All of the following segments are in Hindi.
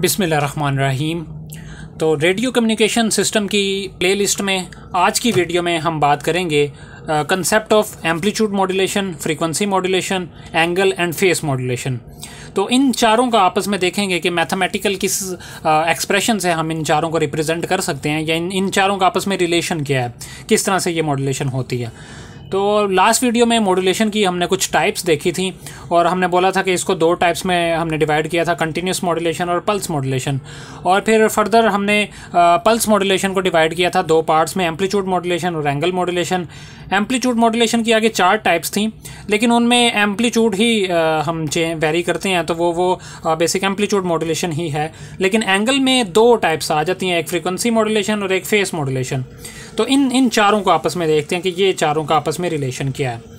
बिसमीम तो रेडियो कम्युनिकेशन सिस्टम की प्लेलिस्ट में आज की वीडियो में हम बात करेंगे concept of amplitude modulation frequency modulation angle and phase modulation तो इन चारों का आपस में देखेंगे कि मैथमेटिकल किस एक्सप्रेशन से हम इन चारों को रिप्रेजेंट कर सकते हैं या इन इन चारों का आपस में रिलेशन क्या है, किस तरह से ये मॉड्यूलेशन होती है। तो लास्ट वीडियो में मॉड्यूलेशन की हमने कुछ टाइप्स देखी थी और हमने बोला था कि इसको दो टाइप्स में हमने डिवाइड किया था कंटिन्यूस मॉड्यूलेशन और पल्स मॉड्यूलेशन और फिर फर्दर हमने पल्स मॉड्यूलेशन को डिवाइड किया था दो पार्ट्स में एम्पलीट्यूड मॉड्यूलेशन और एंगल मॉड्यूलेशन एम्पलीट्यूड मॉड्यूलेशन की आगे चार टाइप्स थी, लेकिन उनमें एम्पलीट्यूड ही हम वेरी करते हैं तो वो वो बेसिक एम्पलीट्यूड मॉड्यूलेशन ही है। लेकिन एंगल में दो टाइप्स आ जाती हैं, एक फ्रिक्वेंसी मॉड्यूलेशन और एक फेस मॉड्यूलेशन तो इन इन चारों को आपस में देखते हैं कि ये चारों का आपस में रिलेशन किया है।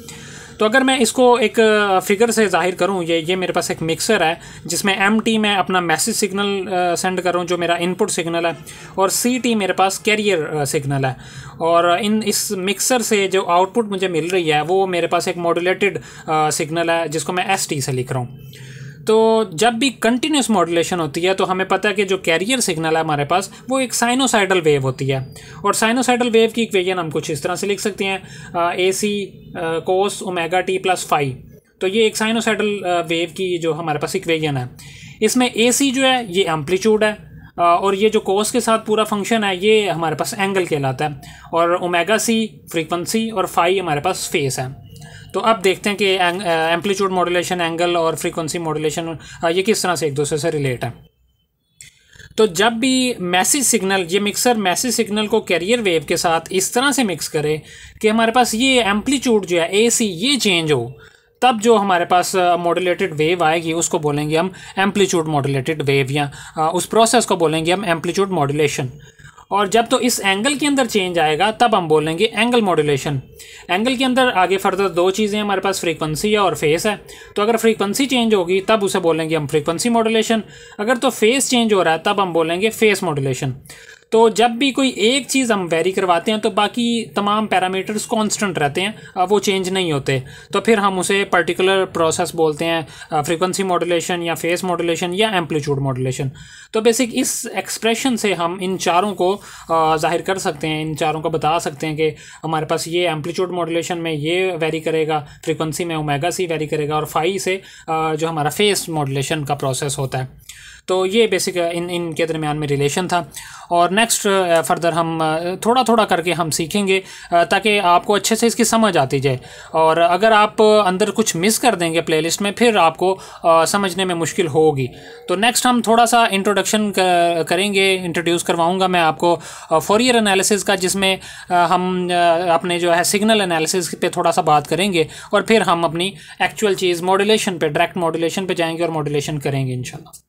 तो अगर मैं इसको एक फिगर से ज़ाहिर करूँ, ये ये मेरे पास एक मिक्सर है, जिसमें एम टी मैं अपना मैसेज सिग्नल सेंड कर जो मेरा इनपुट सिग्नल है, और सी टी मेरे पास कैरियर सिग्नल है। और इन, इस मिक्सर से जो आउटपुट मुझे मिल रही है, वो मेरे पास एक मॉडुलेटेड सिग्नल है, जिसको मैं एस टी से लिख रहा हूँ। तो जब भी कंटिन्यूस मॉड्यूलेशन होती है तो हमें पता है कि जो कैरियर सिग्नल है हमारे पास, वो एक साइनोसाइडल वेव होती है। और साइनोसाइडल वेव की इक्वेशन हम कुछ इस तरह से लिख सकते हैं A C cos omega T plus phi तो ये एक साइनोसाइडल वेव की जो हमारे पास इक्वेशन है। इसमें ए सी जो है, ये एम्पलीट्यूड है और ये जो कोस के साथ पूरा फ़ंक्शन है, ये हमारे पास एंगल कहलाता है। और ओमेगा सी फ्रीक्वेंसी और फाइव हमारे पास फेस है। तो अब देखते हैं कि एम्पलीट्यूड मॉड्यूलेशन एंगल और फ्रीक्वेंसी मॉड्यूलेशन ये किस तरह से एक दूसरे से रिलेट है। तो जब भी मैसेज सिग्नल ये मिक्सर मैसेज सिग्नल को कैरियर वेव के साथ इस तरह से मिक्स करे कि हमारे पास ये एम्पलीट्यूड जो है ए सी ये चेंज हो, तब जो हमारे पास मॉड्यूलेटेड वेव आएगी, उसको बोलेंगे हम एम्पलीट्यूड मॉड्यूलेटेड वेव या उस प्रोसेस को बोलेंगे हम एम्पलीट्यूड मॉड्यूलेशन और जब तो इस एंगल के अंदर चेंज आएगा, तब हम बोलेंगे एंगल मॉड्यूलेशन एंगल के अंदर आगे फर्दर दो चीज़ें हमारे पास फ्रीक्वेंसी है और फेस है. तो अगर फ्रीक्वेंसी चेंज होगी, तब उसे बोलेंगे हम फ्रीक्वेंसी मॉड्यूलेशन अगर तो फेस चेंज हो रहा है, तब हम बोलेंगे फेस मॉड्यूलेशन तो जब भी कोई एक चीज़ हम वेरी करवाते हैं तो बाकी तमाम पैरामीटर्स कांस्टेंट रहते हैं वो चेंज नहीं होते। तो फिर हम उसे पर्टिकुलर प्रोसेस बोलते हैं फ्रीक्वेंसी मॉड्यूलेशन या फेस मॉड्यूलेशन या एम्पलीट्यूड मॉड्यूलेशन तो बेसिक इस एक्सप्रेशन से हम इन चारों को ज़ाहिर कर सकते हैं, इन चारों को बता सकते हैं कि हमारे पास ये एम्पलीट्यूड मॉड्यूलेशन में ये वेरी करेगा फ्रीक्वेंसी में ओमेगा सी वेरी करेगा और फाई से जो हमारा फेस मॉड्यूलेशन का प्रोसेस होता है। तो ये बेसिक इन इनके दरमियान में रिलेशन था। और नेक्स्ट फर्दर हम थोड़ा थोड़ा करके हम सीखेंगे ताकि आपको अच्छे से इसकी समझ आती जाए। और अगर आप अंदर कुछ मिस कर देंगे प्लेलिस्ट में, फिर आपको समझने में मुश्किल होगी। तो नेक्स्ट हम थोड़ा सा इंट्रोडक्शन करेंगे इंट्रोड्यूस करवाऊँगा मैं आपको फोरियर एनालिसिस का, जिसमें हम अपने जो है सिग्नल एनालिसिस पे थोड़ा सा बात करेंगे, और फिर हम अपनी एक्चुअल चीज़ मॉड्यूलेशन पे डायरेक्ट मॉड्यूलेशन पे जाएँगे और मॉड्यूलेशन करेंगे, इंशाल्लाह।